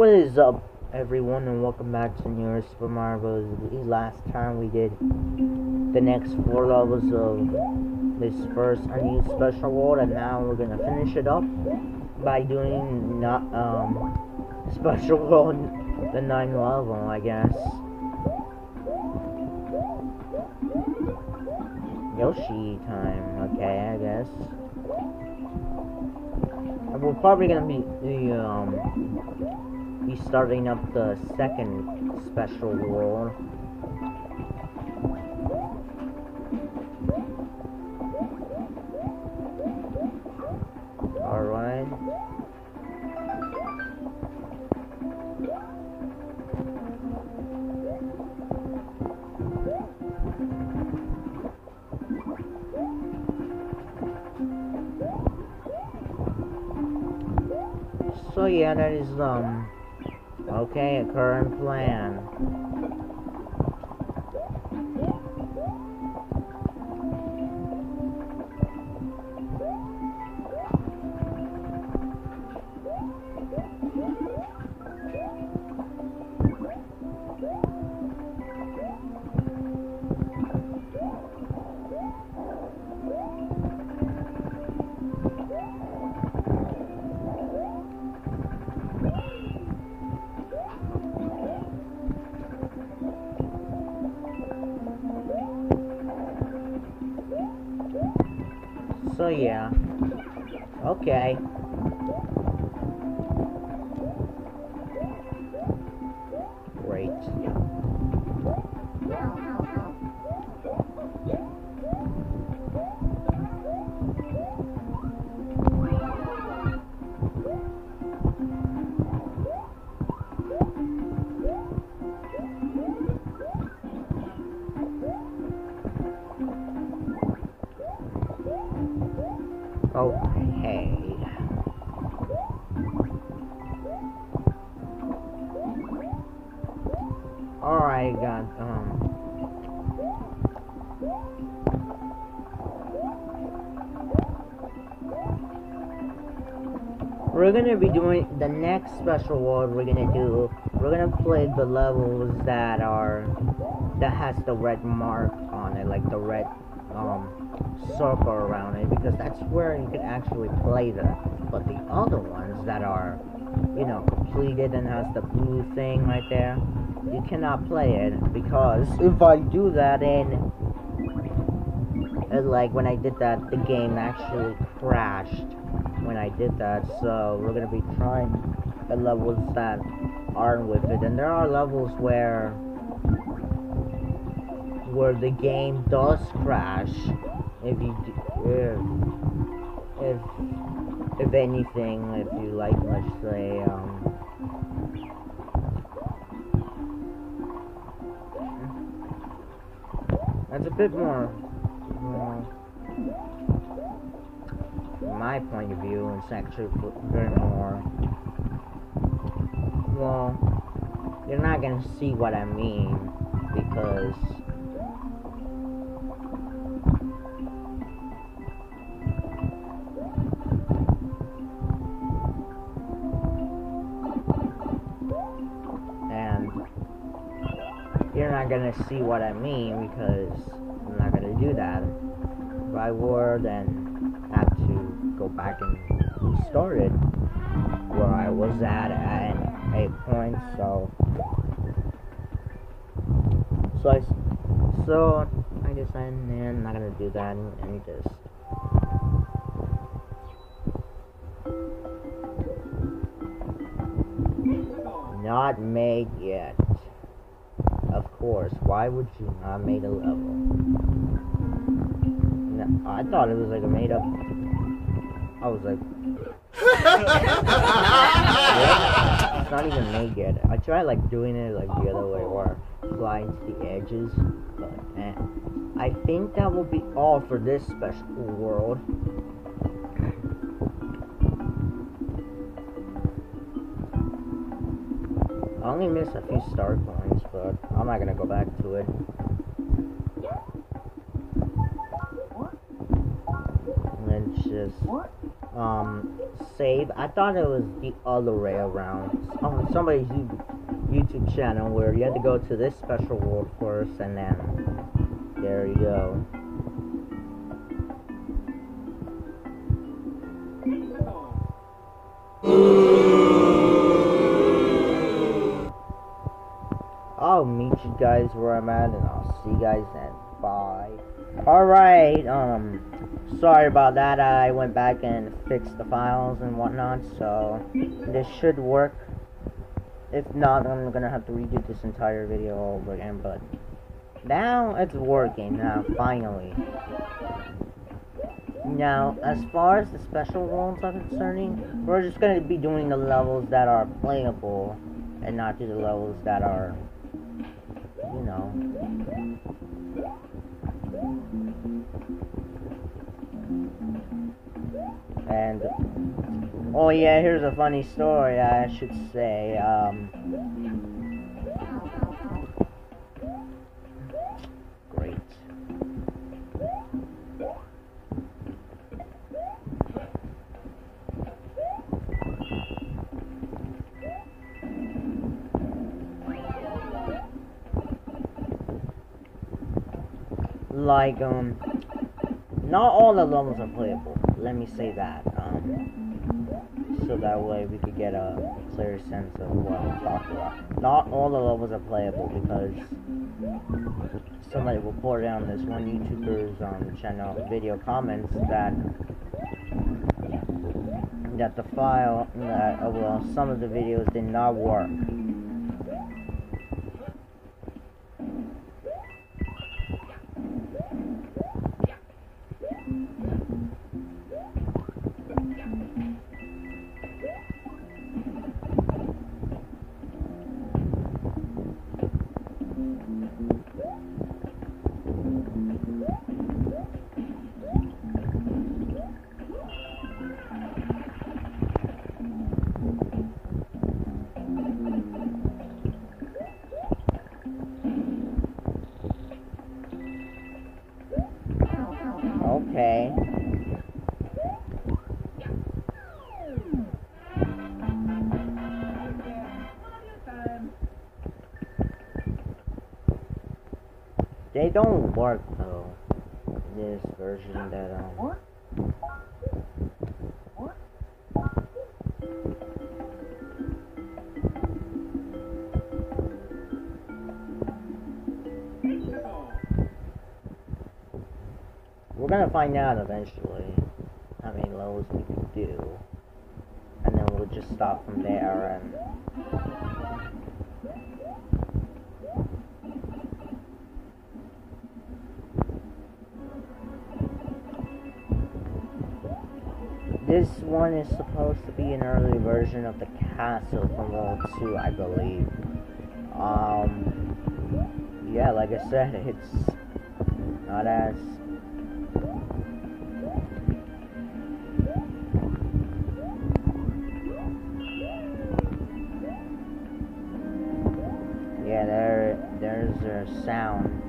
What is up, everyone, and welcome back to Newer Super Mario Bros. Last time we did the next four levels of this first unused special world, and now we're gonna finish it up by doing not um special world the ninth level, I guess. Yoshi time, okay, I guess. We're probably gonna be the um be starting up the second special world. Alright. So yeah, that is um okay, a current plan. Yeah. Okay. We're gonna be doing the next special world we're gonna do we're gonna play the levels that are that has the red mark on it, like the red um circle around it because that's where you can actually play them. But the other ones that are, you know, completed and has the blue thing right there, you cannot play it because if I do that and and like when I did that the game actually crashed when I did that so we're gonna be trying the levels that aren't with it. And there are levels where where the game does crash if you if if anything if you like let's say um that's a bit more more my point of view it's actually very more well you're not gonna see what I mean because and you're not gonna see what I mean because I'm not gonna do that. If I were, then go back and restart it where I was at at a point. So, so I, so I decided, man, I'm not gonna do that and just. Not made yet. Of course, why would you not make a level? No, I thought it was like a made up. I was like? It's not even made yet. I tried like doing it like the other way or flying to the edges, but eh. I think that will be all for this special world. I only missed a few star coins, but I'm not gonna go back to it. Let's just um save. I thought it was the other way around. On somebody's YouTube channel where you had to go to this special world first and then there you go. I'll meet you guys where I'm at and I'll see you guys then. Bye. Alright, um, sorry about that. I went back and fixed the files and whatnot, so this should work. If not, I'm gonna have to redo this entire video all over again, but now it's working, now, finally. Now, as far as the special worlds are concerning, we're just gonna be doing the levels that are playable, and not do the levels that are, you know, and oh yeah, here's a funny story I should say. Um, Like um, not all the levels are playable. Let me say that. Um, so that way we could get a clear sense of what I'm talking about. Not all the levels are playable because somebody reported on this one YouTuber's um, channel video comments that that the file that uh, well some of the videos did not work. They don't work though. This version that um We're gonna find out eventually how many lows we can do. And then we'll just stop from there and This one is supposed to be an early version of the castle from World 2, I believe. Um, yeah, like I said, it's not as Yeah, there, there's a sound.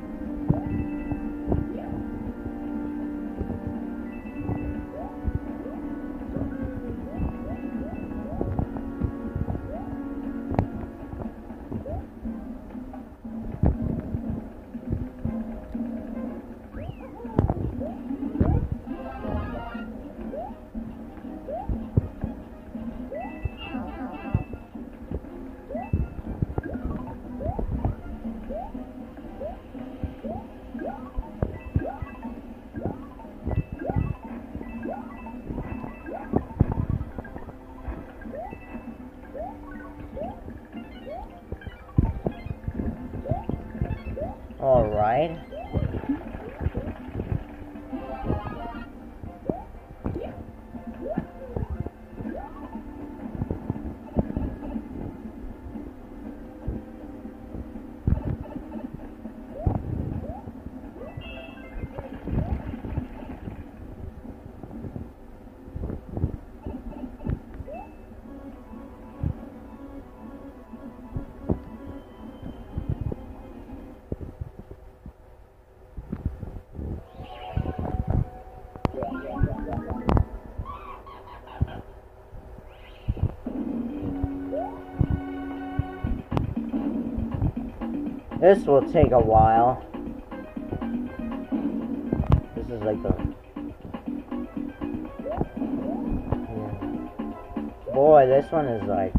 This will take a while. This is like the... Boy, this one is like...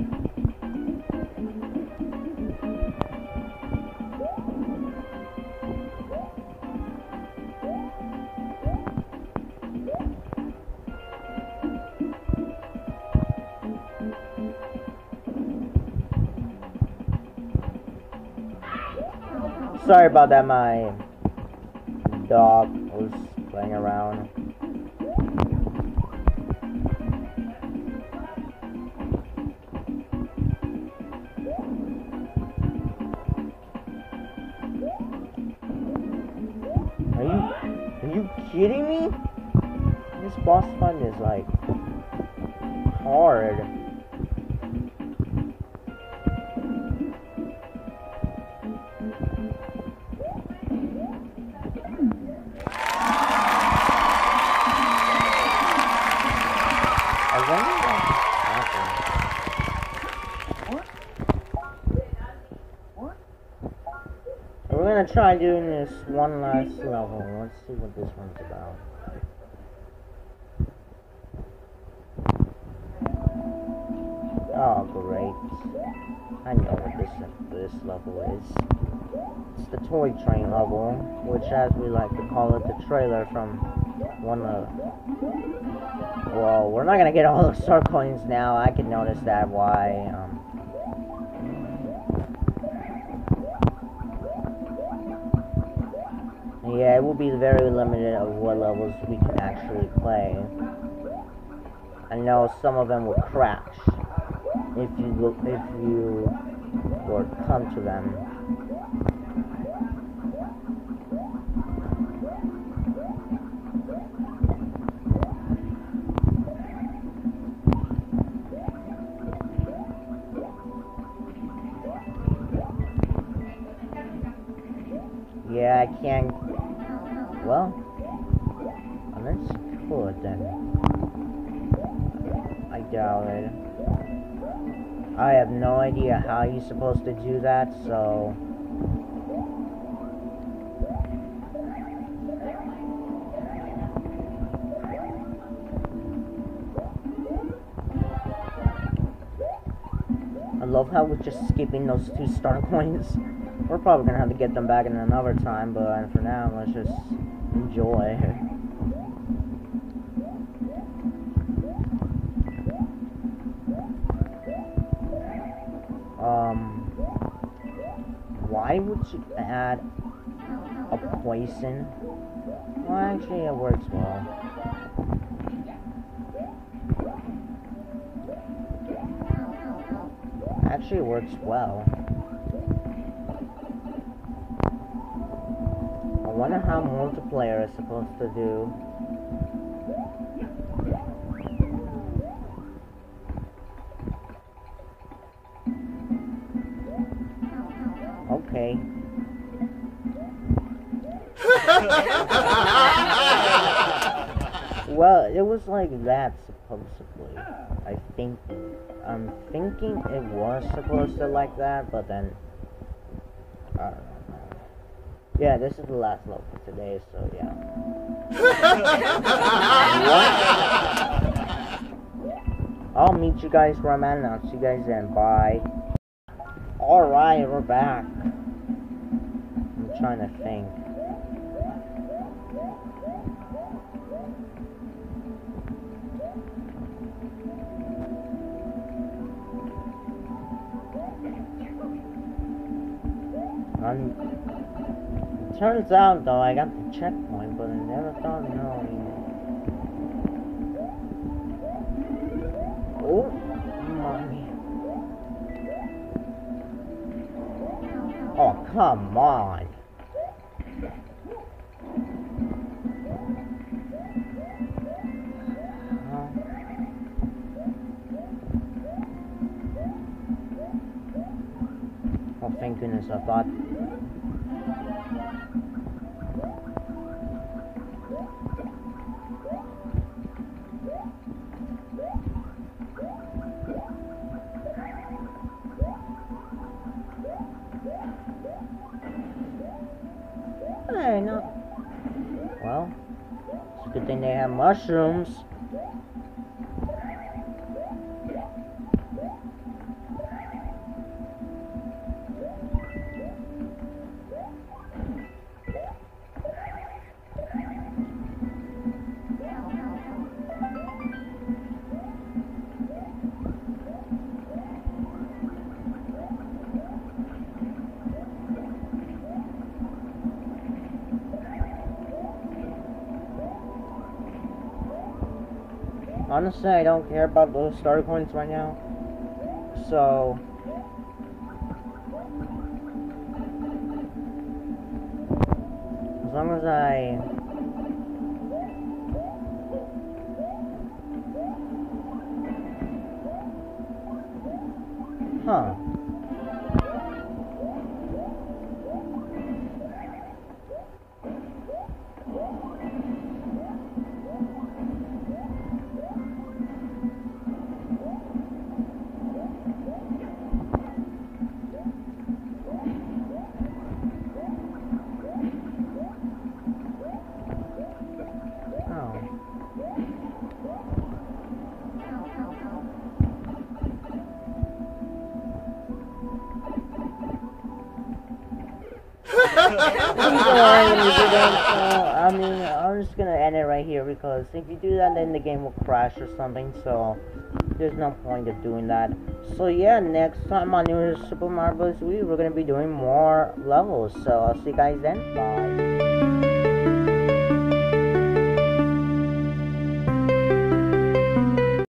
Sorry about that, my dog was playing around. Are you, are you kidding me? This boss fight is like try doing this one last level. Let's see what this one's about. Oh, great. I know what this this level is. It's the toy train level, which as we like to call it, the trailer from one of well, we're not gonna get all those star coins now. I can notice that why. Um, yeah, it will be very limited of what levels we can actually play. I know some of them will crash if you if you or come to them. How you're supposed to do that, so. I love how we're just skipping those two star coins. We're probably gonna have to get them back in another time, but for now, let's just enjoy. you add a poison? Well, actually, it works well. Actually, it works well. I wonder how multiplayer is supposed to do. Well, it was like that supposedly. I think I'm thinking it was supposed to like that, but then I don't know. Yeah, this is the last level for today, so yeah. I'll meet you guys where I'm at and I'll see you guys then. Bye. Alright, we're back. I'm trying to think. It turns out though I got the checkpoint, but I never thought no. Oh, mommy. Oh, come on. Oh, thank goodness, I thought. Have mushrooms. Honestly, I don't care about those starter points right now. So, as long as I Huh. I mean, I'm just gonna end it right here because if you do that, then the game will crash or something. So there's no point of doing that. So yeah, next time on New Super Mario Bros Wii, we're gonna be doing more levels. So I'll see you guys then. Bye.